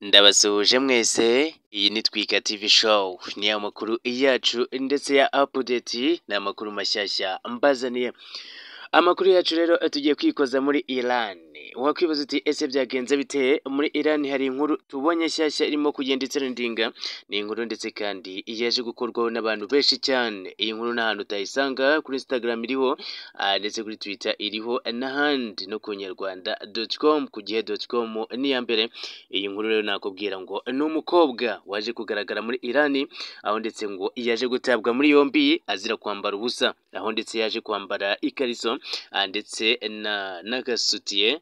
Ndabasuhuje mwese, iyi ni Twika TV show, ni amakuru yacu ndetse ya update, ni amakuru mashyashya mbazaniye. Amakuru yacu rero tugiye kwikoza muri Iran. Wakwibaza uti ese byagenze bite? Muri Iran hari inkuru tubonye nshyashya irimo kugenda itsirindinga, ni inkuru ndetse kandi yaje gukorwaho n'abantu benshi cyane. Iyi nkuru nta hantu utayisanga, kuri Instagram iriho, ah, ndetse kuri Twitter iriho, n'ahandi no ku nyarwanda.com, ku gihe.com ni iya mbere. Iyi nkuru rero nakubwira ngo ni umukobwa waje kugaragara muri Iran, aho ndetse ngo yaje gutabwa muri yombi azira kwambara ubusa, aho ndetse yaje kwambara ikariso ah, ndetse na n'agasutiye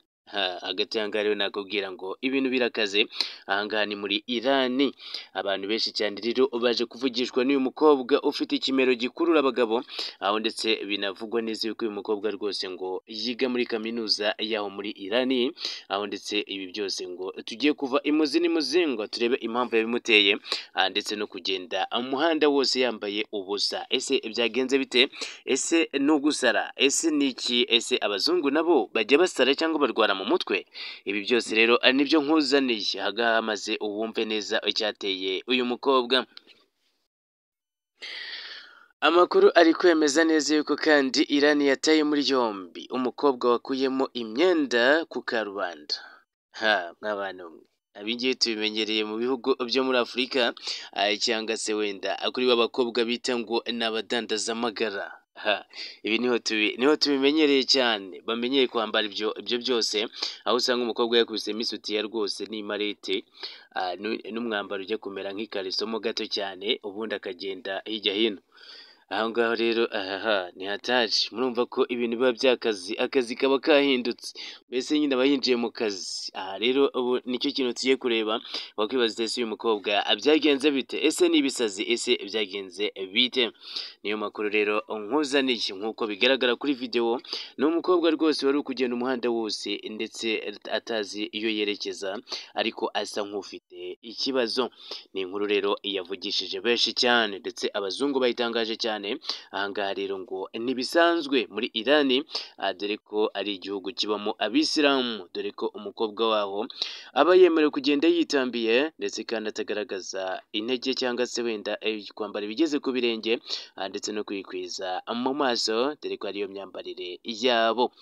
hagati aha ngaha rero nakubwira ngo ibintu birakaze, aha ngaha ni muri Iran. Abantu benshi cyane rero baje kuvugishwa n'uyu mukobwa ufite ikimero gikurura abagabo, aho ndetse binavugwa neza yuko uyu mukobwa rwose ngo yiga muri kaminuza yaho muri Iran, aho ndetse ibi byose ngo tugiye kuva imuzi n'imuzi ngo turebe impamvu yabimuteye, ndetse no kugenda umuhanda wose yambaye ubusa. Ese byagenze bite? Ese ni ugusara? Ese ni iki? Ese abazungu nabo bajya basara cyangwa barwara mu mutwe? Ibi byose rero ah, ni byo nkuzaniye aha maze uwumve neza icyateye uyu mukobwa. Amakuru ari kwemeza neza yuko kandi Iran yataye muri yombi umukobwa wakuyemo imyenda ku karubanda. Ha, mw'abantu ngibi tubimenyereye mu bihugu byo muri Afurika, ah, cyangwa se wenda kuri ba bakobwa bita ngo ni abadandazamagara. Ibi ni ho tubi ni ho tubimenyereye cyane, bamenyeye kwambara ibyo byose, aho usanga umukobwa yakubisemo isutiya rwose n'imarete, ah, nu- n'umwambaro ujya kumera nk'ikariso mo gato cyane, ubundi akagenda hirya hino. Aho ngaho rero ahaha ni hatari, murumva ko ibintu biba byakazi, akazi kaba kahindutse, mbese nyine aba yinjiye mu kazi. Aha rero ubu ni cyo kintu tugiye kureba, wakwibaza ese uyu mukobwa byagenze bite? Ese ni? Ese byagenze bite? Niyo makuru rero nkuzaniye nk'uko bigaragara kuri videwo, ni umukobwa rwose wari uri kugenda umuhanda wose ndetse atazi iyo yerekeza, ariko asa nk'ufite ikibazo. Ni inkuru rero yavugishije benshi cyane ndetse abazungu bayitangaje cyane, aha ngaha rero ngo ntibisanzwe muri Iran, ah, dore ko ari igihugu kibamo abisilamu, dore ko umukobwa waho aba yemerewe kugenda yitambiye ndetse kandi atagaragaza intege cyangwa se wenda eh, kwambara ibigeze ku birenge, ah, ndetse no kwikwiza mu maso, dore ko ariyo myambarire yabo.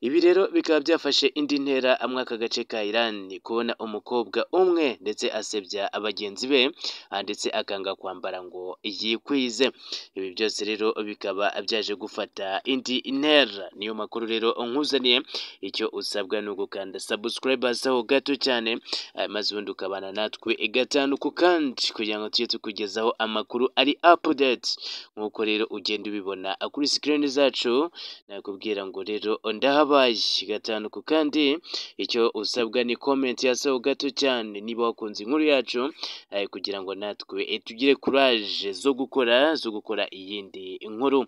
Ibi rero bikaba byafashe indi ntera muri aka gace ka Iran, kubona umukobwa umwe ndetse asebya bagenzi be, ah, ndetse akanga kwambara ngo yikwize. Ibi byose rero bikaba byaje gufata indi ntera. Niyo makuru rero nkuzaniye, icyo usabwa ni ugukanda subscribers aho gato cyane, ah, maze ubundi ukabana natwe gatanu ku kandi, kugira ngo tujye tukugezaho amakuru ari update. Nk'uko rero ugenda ubibona kuri screen zacu, nakubwira ngo rero ndahabaye gatanu ku kandi, icyo usabwa ni comment hasi aho gato cyane, niba wakunze inkuru yacu, eh, kugira ngo natwe eh, tugire courage zo gukora zo gukora iyindi nkuru.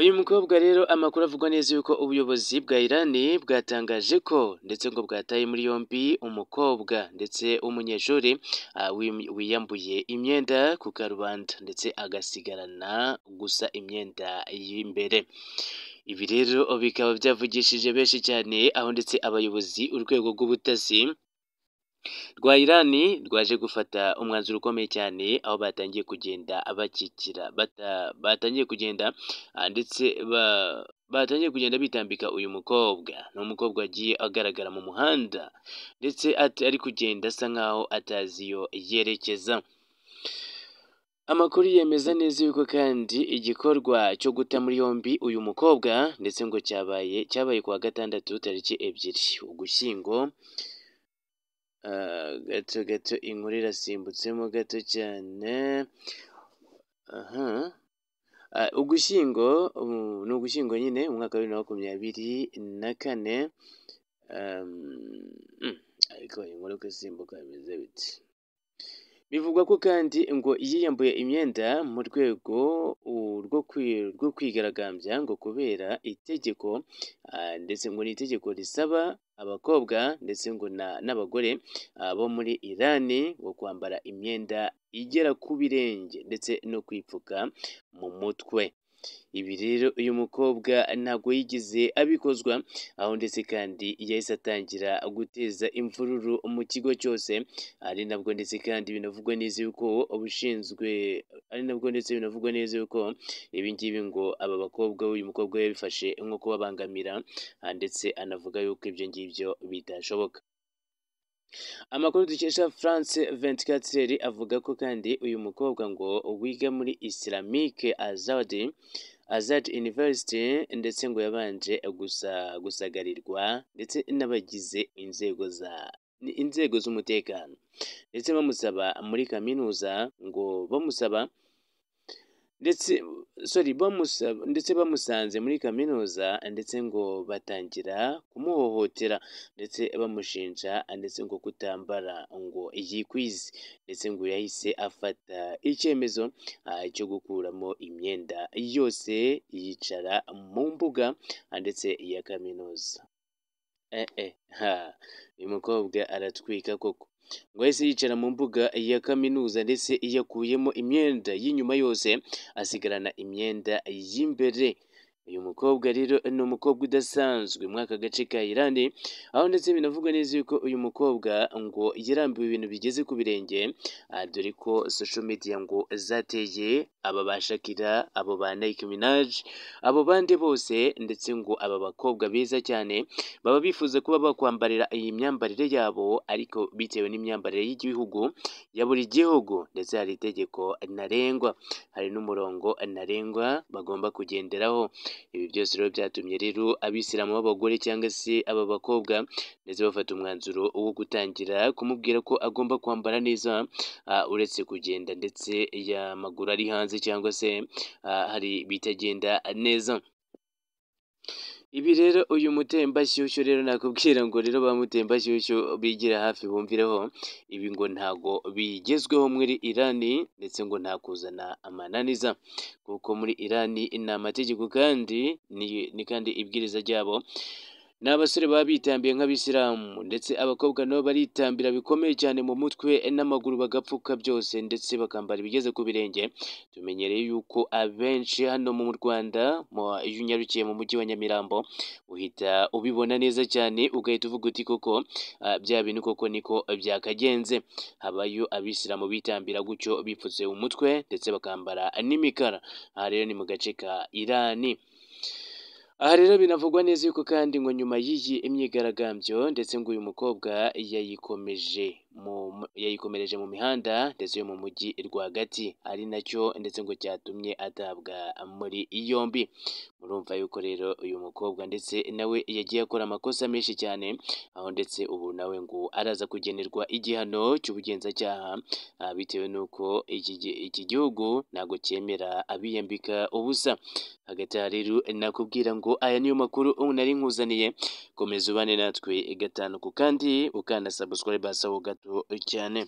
Uyu mukobwa rero amakuru avugwa neza yuko ubuyobozi bwa Iran bwatangaje ko ndetse ngo bwataye muri yombi umukobwa ndetse w'umunyeshuri ah, wiyambuye imyenda ku karubanda ndetse agasigarana gusa imyenda y'imbere. Ibi rero bikaba byavugishije benshi cyane, aho ndetse abayobozi urwego rw'ubutasi rwa Iran rwaje gufata umwanzuro ukomeye cyane, aho batangiye kugenda bakikira bata, batangiye kugenda ah, ndetse ba, batangiye kugenda bitambika uyu mukobwa. Ni umukobwa wagiye agaragara mu muhanda ndetse ari kugenda asa nkaho atazi iyo yerekeza. Amakuru yemeza neza yuko kandi igikorwa cyo guta muri yombi uyu mukobwa ndetse ngo cyabaye cyabaye ku wa gatandatu tariki ebyiri Ugushyingo. Ah, gato gato inkuru irasimbutsemo gato cyane. Aha. Ah, Ugushyingo um, ni Ugushyingo nyine umwaka wa bibiri na makumyabiri na kane. Mm, ariko inkuru uko isimbuka bimeze biti. Bivugwa ko kandi ngo yiyambuye imyenda mu rwego rwo kwigaragambya ngo kubera itegeko ah, ndetse ngo ni itegeko risaba abakobwa ndetse ngo na- n'abagore ah, bo muri Iran ngo kwambara imyenda igera ku birenge ndetse no kwipfuka mu mutwe. Ibi rero uyu mukobwa ntabwo yigeze abikozwa aho ndetse kandi yahise atangira guteza imvururu mu kigo cyose. Ari nabwo ndetse kandi binavugwa neza yuko ubushinzwe ari nabwo ndetse binavugwa neza yuko ibi ngibi ngo aba bakobwa uyu mukobwa yabifashe nko kubabangamira ah, ndetse anavuga yuko ibyo ngibyo bitashoboka amakuru dukesha France 24 avuga ko kandi uyu mukobwa ngo wiga muri Islamic Azad Azad University ndetse ngo yabanje gusa gusagarirwa ndetse n'abagize inzego za inzego z'umutekano. Ndetse bamusaba muri kaminuza ngo bamusaba ndetse sorry bamusaba ndetse bamusanze muri kaminuza ndetse ngo batangira kumuhohotera ndetse bamushinja ndetse ngo kutambara ngo yikwize ndetse ngo yahise afata icyemezo cyo gukuramo imyenda yose yicara mu mbuga ndetse ya kaminuza. Eh eh ha uyu mukobwa aratwika koko. Ngo yahise yicara mu mbuga ya kaminuza ndetse yakuyemo imyenda y'inyuma yose asigarana imyenda y'imbere. Uyu mukobwa rero ni umukobwa udasanzwe muri aka gace ka Irani aho ndetse binavugwa neza yuko uyu mukobwa ngo yarambiwe ibintu bigeze ku birenge ah, dore ko social media ngo zateye aba ba Shakira abo ba Nicki Minaj abo bandi bose ndetse ngo aba bakobwa beza cyane baba bifuza kuba bakwambarira iyi myambarire yabo ariko bitewe n'imyambarire y'igihugu ya buri gihugu ndetse hari itegeko ntarengwa hari n'umurongo ntarengwa bagomba kugenderaho. Ibi byose rero byatumye rero abisilamu b'abagore cyangwa se aba bakobwa ndetse bafata umwanzuro wo gutangira kumubwira ko agomba kwambara neza uretse kugenda ndetse y'amaguru ari hanze cyangwa se hari bitagenda neza. Ibi rero uyu mutembashyushyu rero nakubwira ngo rero ba mutembashyushyu bigira hafi bumvireho ibi ngo ntago bigezweho muri Irani ndetse ngo nta kuzana amananiza. Kuko muri Irani ni amategeko kandi ni, kandi ibwiriza ryabo. Ni abasore baba bitambiye nk'abisilamu ndetse abakobwa nabo baritambira bikomeye cyane mu mutwe n'amaguru bagapfuka byose ndetse bakambara ibigeze ku birenge. Tumenyereye yuko abenshi hano mu Rwanda iyo unyarukiye mu mujyi wa Nyamirambo uhita ubibona neza cyane ugahita uvuga uti koko ah, bya bintu koko niko byakagenze. Habayo abisilamu bitambira gutyo bipfutse umutwe ndetse bakambara n'imikara. Aha rero ni mu gace ka Irani. Aha rero binavugwa neza yuko kandi ngo nyuma y'iyi imyigaragambyo ndetse ngo uyu mukobwa yayikomeje. Yayikomereje mu mihanda ndetse yo mu mujyi rwagati. Ari na cyo ndetse ngo cyatumye atabwa muri yombi. Murumva yuko rero uyu mukobwa ndetse nawe yagiye akora amakosa menshi cyane aho ndetse ubu nawe ngo araza kugenerwa igihano cy'ubugenzacyaha ah, bitewe n'uko iki gi- iki gihugu ntabwo cyemera abiyambika ubusa. Hagati aha rero nakubwira ngo aya niyo makuru nari nkuzaniye. Komeza ubane natwe gatanu ku kandi ukanda subscribe hasi aho gato. Cyane